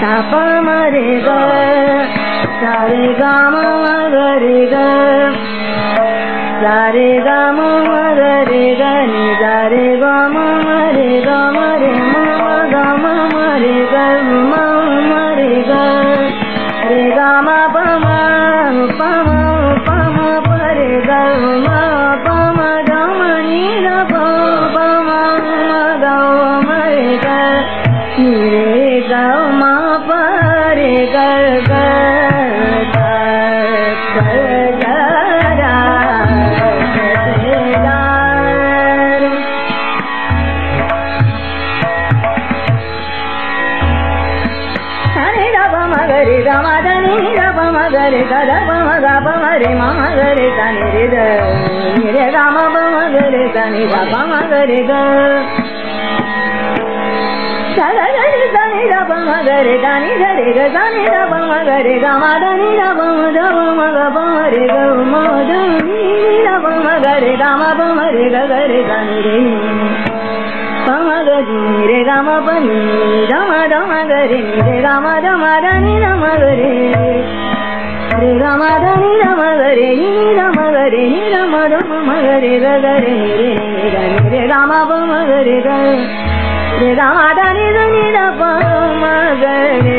ಸಾಪ ಮರೆ ಗ ಸಾರೆ ಗಾಮ ಗರೆ ಗ ಸಾರೆ ಗಾಮ ಗರೆ ಗ ನಿ ಸಾರೆ ಗಾಮ ಮರೆ ಗಾಮ ರೆ ಮಮ ಗಾಮ ಮರೆ ಗ ಮ ಮರೆ ಗ ರೆ ಗಾಮ ಪಮ ಪಮ ரப மகரி கத பம கப மரி மமகரி தனி ரித நிரே கம பமகரி தனி ரப மகரி க. சதகரி தனி ரப மகரி தனி கரி க. தனி ரப மகரி கமதனி ரப மதப மக பமரி க மதனி ரப மகரி கம பமரி க கரி தனி ரே பமகரி ரே கம பனி தம தம கரி ரே கம தம தனி நம கரி ரே கம தனி நம கரி நீ நம கரி நீ நம தம மகரி க கரி ரே ரே ரே கம கரி க ரே தனி தனி த பம கரி